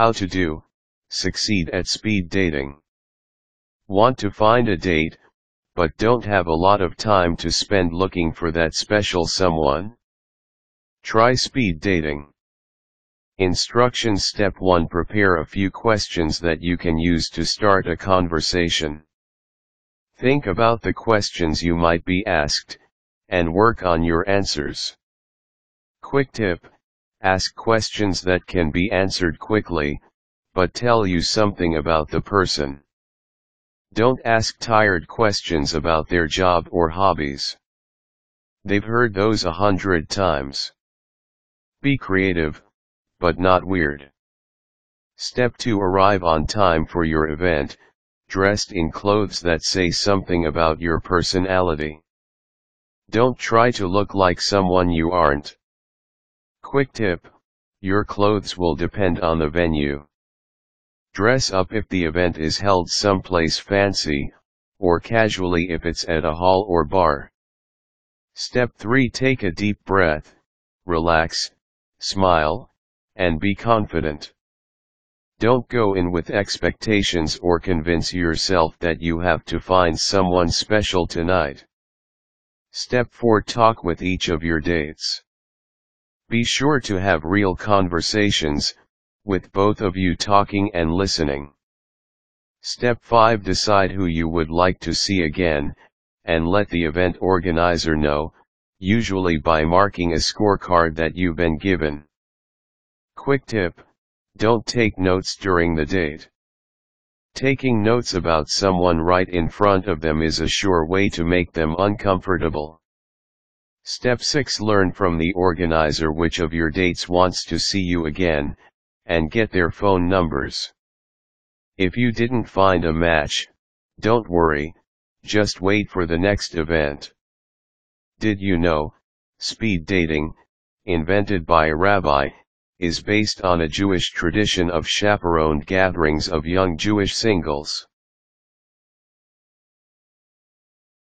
How to do, succeed at speed dating. Want to find a date, but don't have a lot of time to spend looking for that special someone? Try speed dating. Instructions Step 1 Prepare a few questions that you can use to start a conversation. Think about the questions you might be asked, and work on your answers. Quick tip Ask questions that can be answered quickly, but tell you something about the person. Don't ask tired questions about their job or hobbies. They've heard those a hundred times. Be creative, but not weird. Step 2 Arrive on time for your event, dressed in clothes that say something about your personality. Don't try to look like someone you aren't. Quick tip, your clothes will depend on the venue. Dress up if the event is held someplace fancy, or casually if it's at a hall or bar. Step 3 Take a deep breath, relax, smile, and be confident. Don't go in with expectations or convince yourself that you have to find someone special tonight. Step 4 Talk with each of your dates. Be sure to have real conversations, with both of you talking and listening. Step 5 Decide who you would like to see again, and let the event organizer know, usually by marking a scorecard that you've been given. Quick tip, don't take notes during the date. Taking notes about someone right in front of them is a sure way to make them uncomfortable. Step 6 Learn from the organizer which of your dates wants to see you again, and get their phone numbers. If you didn't find a match, don't worry, just wait for the next event. Did you know, speed dating, invented by a rabbi, is based on a Jewish tradition of chaperoned gatherings of young Jewish singles.